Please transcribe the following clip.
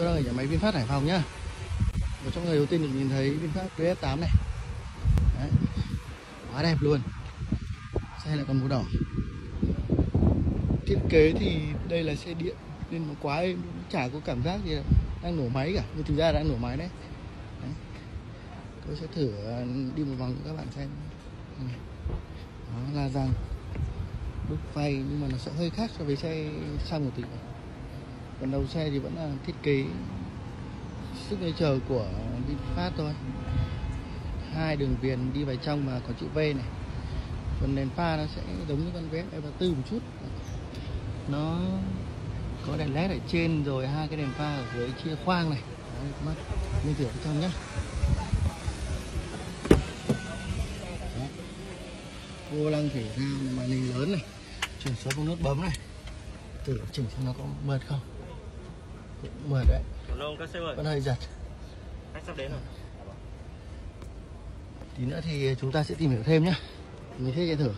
Tôi đang ở nhà máy VinFast Hải Phòng nhá. Một trong người đầu tiên được nhìn thấy VinFast VF8 này. Đấy. Quá đẹp luôn. Xe lại còn màu đỏ. Thiết kế thì đây là xe điện Nên nó quá êm nó Chả có cảm giác gì đang nổ máy cả Nhưng thực ra đang nổ máy đấy, đấy. Tôi sẽ thử ờ, đi một vòng cho các bạn xem. Ừ. Đó là rằng Đúc phay nhưng mà nó sẽ hơi khác so với xe xăng một tí còn đầu xe thì vẫn là thiết kế sức chờ của VinFast thôi. Hai đường viền đi vào trong mà có chữ V này. Phần đèn pha nó sẽ giống như con VF 34 một chút. Nó có đèn led ở trên rồi hai cái đèn pha ở dưới chia khoang này. Đấy, mắt lên thử trong nhá. Đấy. vô lăng thể thao màn hình lớn này. Chuyển số công nút bấm này. Thử chỉnh xem nó có mượt không cũng mượt đấy Hello các sếp ơi, vẫn hơi giật. Khách sắp đến rồi. tí nữa thì chúng ta sẽ tìm hiểu thêm nhé mình sẽ thử